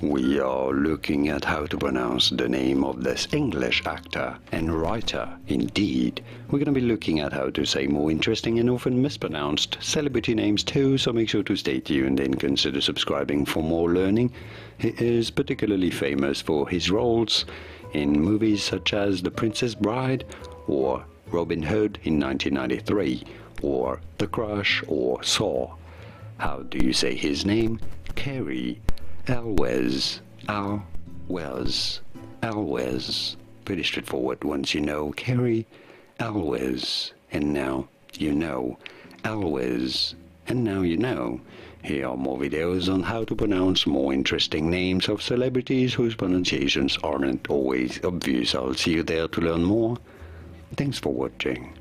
we are looking at how to pronounce the name of this English actor and writer. Indeed, we're going to be looking at how to say more interesting and often mispronounced celebrity names too, so make sure to stay tuned and consider subscribing for more learning. He is particularly famous for his roles in movies such as The Princess Bride or Robin Hood in 1993 or The Crush or Saw. How do you say his name? Cary Elwes. Elwes. Elwes. Pretty straightforward once you know Cary Elwes. And now you know Elwes. And now you know. Here are more videos on how to pronounce more interesting names of celebrities whose pronunciations aren't always obvious. I'll see you there to learn more. Thanks for watching.